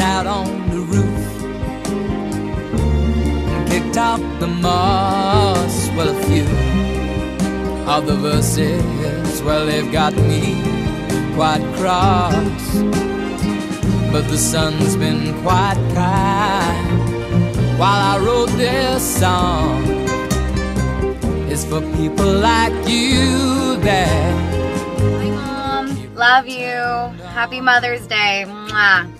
Sat on the roof and kicked out the moss. Well, a few of the verses, well, they've got me quite cross. But the sun's been quite kind while I wrote this song. It's for people like you that. Love you. Happy Mother's Day. Mwah.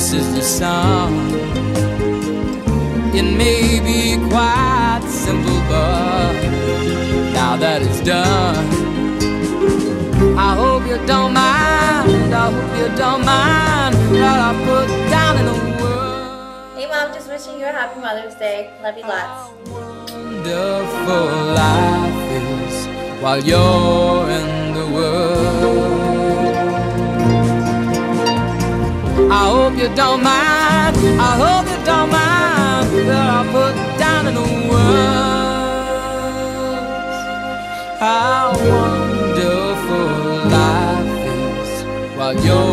This is the song. It may be quite simple, but now that it's done, I hope you don't mind. I hope you don't mind that I put down in a word. Hey, Mom. Just wishing you a happy Mother's Day. Love you lots. wonderful life is while you're in the world. hope you don't mind. I hope you don't mind that I put down in the words how wonderful life is while you're.